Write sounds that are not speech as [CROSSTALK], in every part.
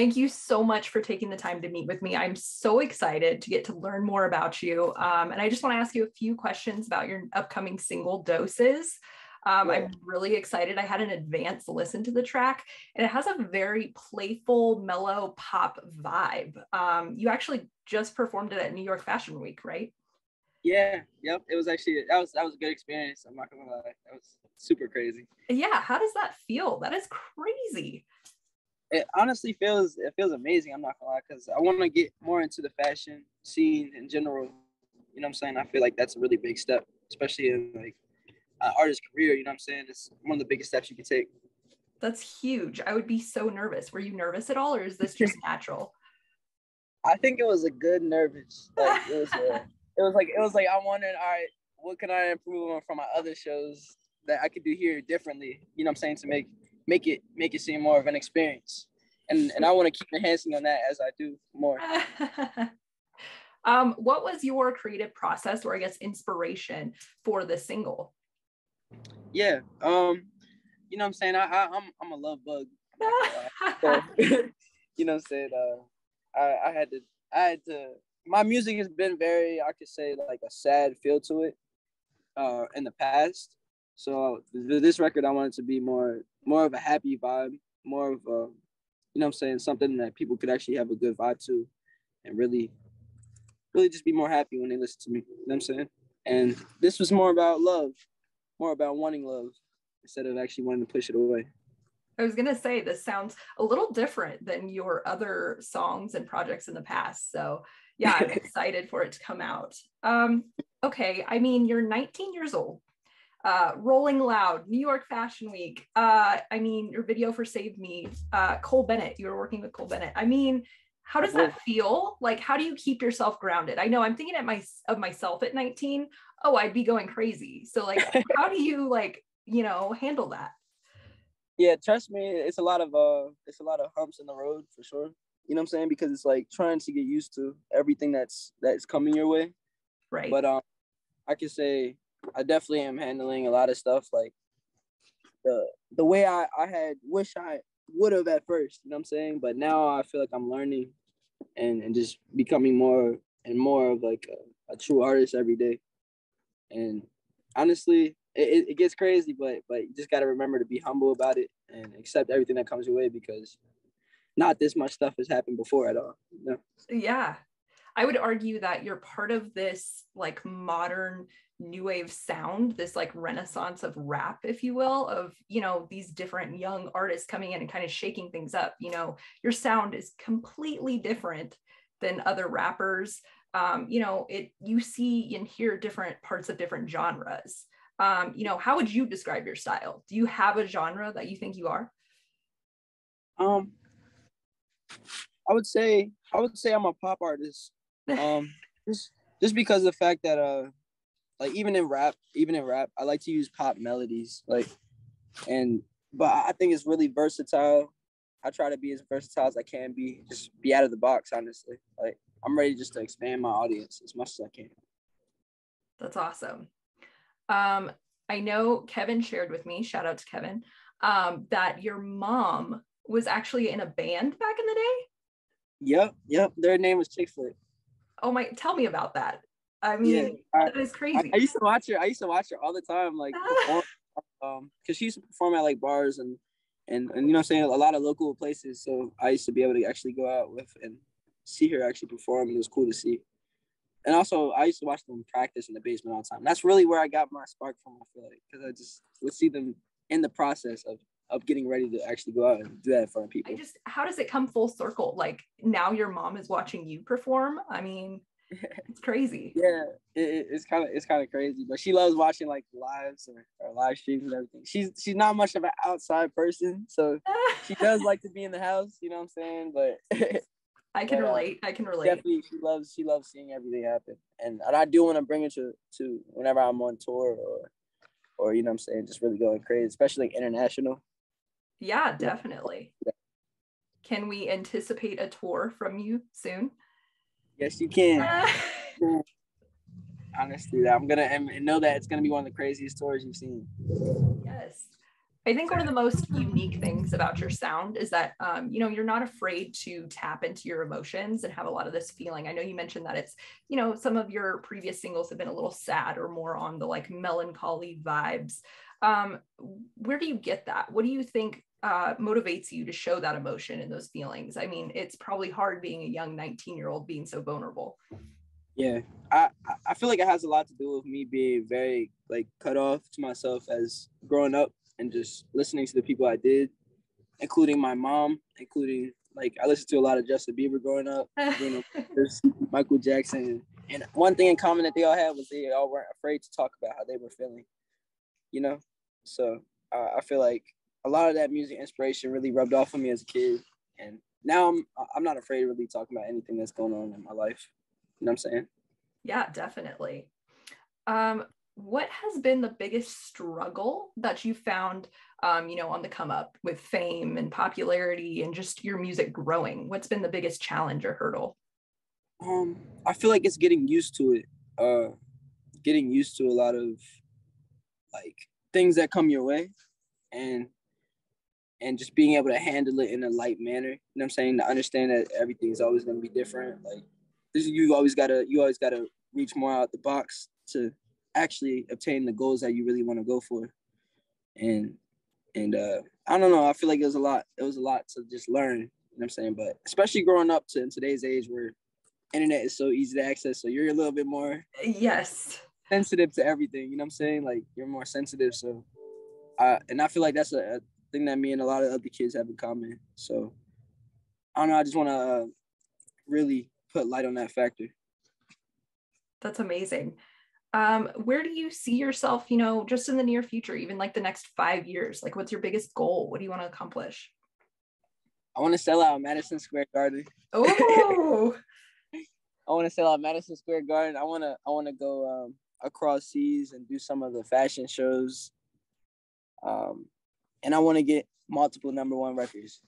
Thank you so much for taking the time to meet with me. I'm so excited to get to learn more about you. Um, and I just want to ask you a few questions about your upcoming single doses. Um, yeah. I'm really excited. I had an advanced listen to the track, and it has a very playful, mellow pop vibe. Um, you actually just performed it at New York Fashion Week, right? Yeah. Yep. It was actually that was that was a good experience. I'm not gonna lie. That was super crazy. Yeah. How does that feel? That is crazy. It honestly feels it feels amazing. I'm not gonna lie, because I want to get more into the fashion scene in general. You know what I'm saying? I feel like that's a really big step, especially in like uh, artist career. You know what I'm saying? It's one of the biggest steps you can take. That's huge. I would be so nervous. Were you nervous at all, or is this just [LAUGHS] natural? I think it was a good nervous. Like it was, it was like it was like I wanted. All right, what can I improve on from my other shows that I could do here differently? You know what I'm saying to make make it make it seem more of an experience. And and I want to keep enhancing on that as I do more. [LAUGHS] um, what was your creative process or I guess inspiration for the single? Yeah. Um, you know what I'm saying? I, I am I'm, I'm a love bug. [LAUGHS] so, [LAUGHS] you know what I'm saying? Uh I, I had to I had to my music has been very I could say like a sad feel to it uh in the past. So this record I wanted to be more more of a happy vibe, more of a you know what I'm saying, something that people could actually have a good vibe to and really really just be more happy when they listen to me. You know what I'm saying? And this was more about love more about wanting love instead of actually wanting to push it away. I was gonna say this sounds a little different than your other songs and projects in the past. So yeah, I'm [LAUGHS] excited for it to come out. Um, okay, I mean you're 19 years old, uh, Rolling Loud, New York Fashion Week. Uh, I mean your video for Save Me, uh, Cole Bennett. You were working with Cole Bennett. I mean, how does that feel? Like, how do you keep yourself grounded? I know I'm thinking at my of myself at 19 oh i'd be going crazy so like [LAUGHS] how do you like you know handle that yeah trust me it's a lot of uh it's a lot of humps in the road for sure you know what i'm saying because it's like trying to get used to everything that's that's coming your way right but um i can say i definitely am handling a lot of stuff like the the way i i had wish i would have at first you know what i'm saying but now i feel like i'm learning and and just becoming more and more of like a, a true artist every day and honestly, it, it gets crazy, but but you just got to remember to be humble about it and accept everything that comes your way because not this much stuff has happened before at all. You know? Yeah. I would argue that you're part of this like modern new wave sound, this like renaissance of rap, if you will, of, you know, these different young artists coming in and kind of shaking things up. You know, your sound is completely different than other rappers um, you know, it you see and hear different parts of different genres. Um, you know, how would you describe your style? Do you have a genre that you think you are? Um, I would say I would say I'm a pop artist. [LAUGHS] Um, just just because of the fact that uh, like even in rap, even in rap, I like to use pop melodies, like, and but I think it's really versatile. I try to be as versatile as I can be, just be out of the box, honestly. Like I'm ready just to expand my audience as much as I can. That's awesome. Um, I know Kevin shared with me, shout out to Kevin, um, that your mom was actually in a band back in the day. Yep, yep. Their name was Chick Flick. Oh my, tell me about that. I mean, yeah, I, that is crazy. I, I, used to watch her. I used to watch her all the time, like perform, um, because she used to perform at like bars and and and you know I'm saying a lot of local places. So I used to be able to actually go out with and see her actually perform. and It was cool to see. And also, I used to watch them practice in the basement all the time. That's really where I got my spark from. I feel like because I just would see them in the process of of getting ready to actually go out and do that in front of people. I just, how does it come full circle? Like now, your mom is watching you perform. I mean, [LAUGHS] it's crazy. yeah, it, it's kind of it's kind of crazy, but she loves watching like lives or, or live streams and everything. She's she's not much of an outside person, so [LAUGHS] she does like to be in the house. You know what I'm saying? But [LAUGHS] I can uh, relate. I can relate. Definitely, she loves she loves seeing everything happen, and, and I do want to bring it to to whenever I'm on tour or or you know I'm saying just really going crazy, especially like international. Yeah, definitely. Yeah. Can we anticipate a tour from you soon? Yes, you can. [LAUGHS] Honestly, I'm gonna and know that it's gonna be one of the craziest tours you've seen. Yes. I think one of the most unique things about your sound is that um, you know you're not afraid to tap into your emotions and have a lot of this feeling. I know you mentioned that it's you know some of your previous singles have been a little sad or more on the like melancholy vibes. Um, where do you get that? What do you think uh, motivates you to show that emotion and those feelings? I mean, it's probably hard being a young 19 year old being so vulnerable. Yeah, I I feel like it has a lot to do with me being very like cut off to myself as growing up and just listening to the people I did, including my mom, including like I listened to a lot of Justin Bieber growing up, you know, [LAUGHS] Michael Jackson, and one thing in common that they all had was they all weren't afraid to talk about how they were feeling, you know. So uh, I feel like a lot of that music inspiration really rubbed off on me as a kid, and now I'm I'm not afraid to really talk about anything that's going on in my life. You know what I'm saying? Yeah, definitely. Um, what has been the biggest struggle that you found um, you know on the come up with fame and popularity and just your music growing what's been the biggest challenge or hurdle um i feel like it's getting used to it uh getting used to a lot of like things that come your way and and just being able to handle it in a light manner you know what i'm saying to understand that everything is always going to be different like this you always gotta you always gotta reach more out the box to actually obtain the goals that you really want to go for. And and uh I don't know, I feel like it was a lot, it was a lot to just learn, you know what I'm saying? But especially growing up to in today's age where internet is so easy to access, so you're a little bit more yes sensitive to everything, you know what I'm saying? Like you're more sensitive. So uh and I feel like that's a, a thing that me and a lot of other kids have in common. So I don't know, I just wanna uh, really put light on that factor. That's amazing um, where do you see yourself, you know, just in the near future, even like the next five years? Like, what's your biggest goal? What do you want to accomplish? I want to sell out Madison Square Garden. Oh, [LAUGHS] [LAUGHS] I want to sell out Madison Square Garden. I want to, I want to go um, across seas and do some of the fashion shows. Um, and I want to get multiple number one records.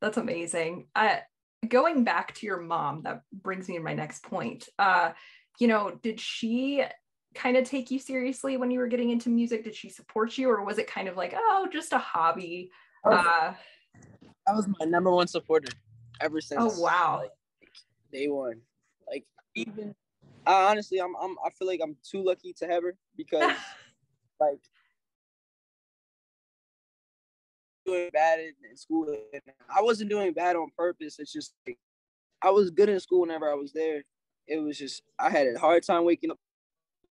That's amazing. Uh, going back to your mom, that brings me to my next point. Uh, you know, did she kind of take you seriously when you were getting into music? Did she support you, or was it kind of like, oh, just a hobby? Uh, I was my number one supporter ever since. Oh wow! Like, day one, like even I honestly, I'm, I'm I feel like I'm too lucky to have her because [LAUGHS] like doing bad in, in school. I wasn't doing bad on purpose. It's just like, I was good in school whenever I was there, it was just I had a hard time waking up.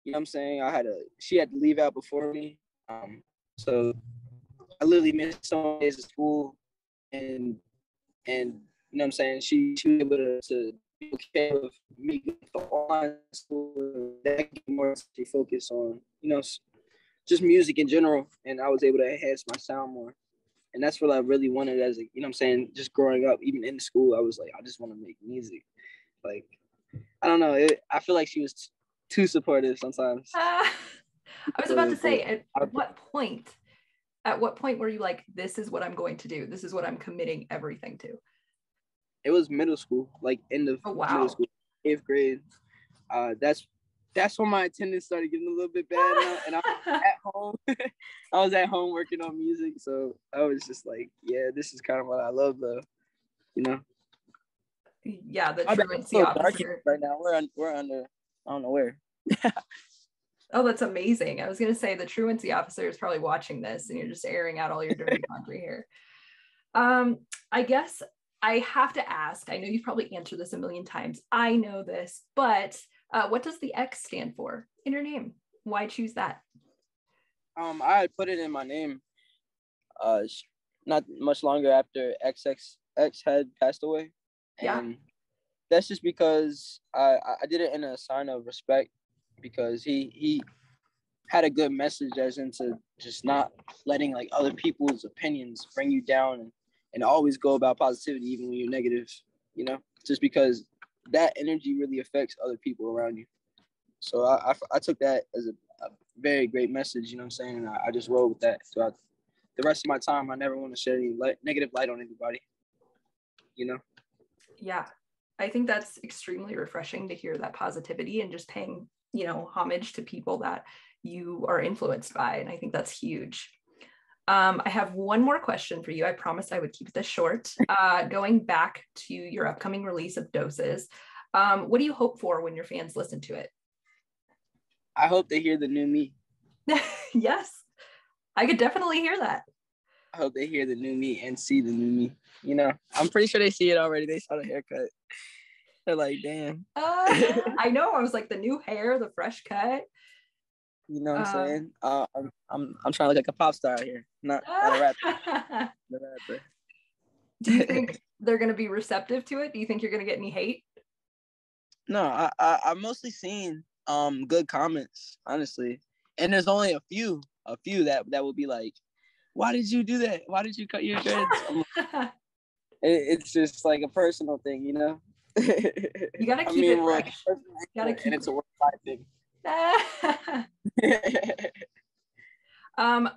You know what I'm saying? I had a she had to leave out before me. Um, so I literally missed some days of school and and you know what I'm saying? She she was able to, to be okay with me going online school that more to focus on, you know, just music in general. And I was able to enhance my sound more. And that's what I really wanted as a, you know what I'm saying, just growing up, even in school, I was like, I just want to make music. Like I don't know. It, I feel like she was t- too supportive sometimes. Uh, [LAUGHS] I was about to say, at what point? At what point were you like, "This is what I'm going to do. This is what I'm committing everything to"? It was middle school, like end of oh, wow. middle school, eighth grade. Uh, that's that's when my attendance started getting a little bit bad now, and I was [LAUGHS] at home. [LAUGHS] I was at home working on music, so I was just like, "Yeah, this is kind of what I love, though," you know yeah, the truancy officer. Right now, we're on, we're under I don't know where. oh, that's amazing. I was gonna say the truancy officer is probably watching this, and you're just airing out all your dirty [LAUGHS] laundry here. Um, I guess I have to ask. I know you've probably answered this a million times. I know this, but uh, what does the X stand for in your name? Why choose that? Um, I put it in my name. Uh, not much longer after XX X had passed away. Yeah. And that's just because I I did it in a sign of respect because he he had a good message as into just not letting like other people's opinions bring you down and, and always go about positivity even when you're negative, you know, just because that energy really affects other people around you. So I, I, I took that as a, a, very great message, you know what I'm saying? And I, I just rolled with that throughout the rest of my time. I never want to shed any light, negative light on anybody, you know? yeah i think that's extremely refreshing to hear that positivity and just paying you know homage to people that you are influenced by and i think that's huge Um, I have one more question for you. I promised I would keep this short. [LAUGHS] Uh, going back to your upcoming release of Doses, um, what do you hope for when your fans listen to it? I hope they hear the new me. [LAUGHS] yes, I could definitely hear that. I hope they hear the new me and see the new me. You know, I'm pretty sure they see it already. They saw the haircut. They're like, damn. Uh, [LAUGHS] I know. I was like, the new hair, the fresh cut. You know what I'm uh, saying? Uh, I'm, I'm I'm trying to look like a pop star here, not, not a rapper. [LAUGHS] a rapper. Do you think [LAUGHS] they're gonna be receptive to it? Do you think you're gonna get any hate? No, I, I I've mostly seen um good comments, honestly, and there's only a few, a few that that will be like, "Why did you do that? Why did you cut your dreads?" [LAUGHS] it, it's just like a personal thing, you know. you gotta keep I mean, it fresh. you gotta keep and it's a worldwide thing. [LAUGHS] [LAUGHS] um,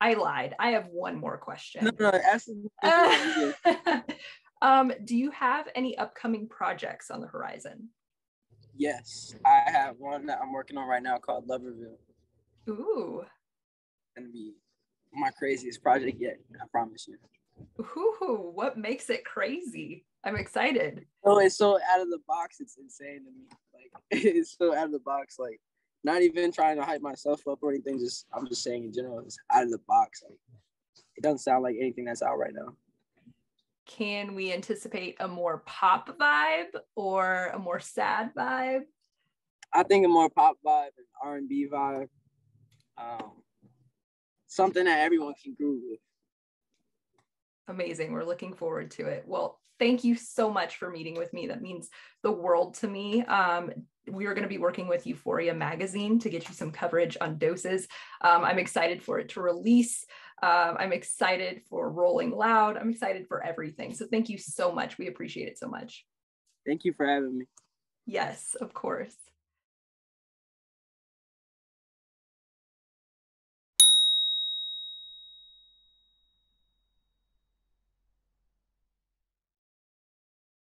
I lied. I have one more question. No, no, ask [LAUGHS] um, do you have any upcoming projects on the horizon? Yes, I have one that I'm working on right now called Loverville. Ooh. Gonna be my craziest project yet. I promise you. Ooh, what makes it crazy? I'm excited. Oh, it's so out of the box. It's insane to me. Like [LAUGHS] it's so out of the box. Like not even trying to hype myself up or anything. Just I'm just saying in general, it's out of the box. Like it doesn't sound like anything that's out right now. Can we anticipate a more pop vibe or a more sad vibe? I think a more pop vibe and R and B vibe. Um, something that everyone can groove with. Amazing. We're looking forward to it. Well, thank you so much for meeting with me. That means the world to me. Um, we are going to be working with Euphoria Magazine to get you some coverage on doses. Um, I'm excited for it to release. Um, I'm excited for Rolling Loud. I'm excited for everything. So thank you so much. We appreciate it so much. Thank you for having me. Yes, of course.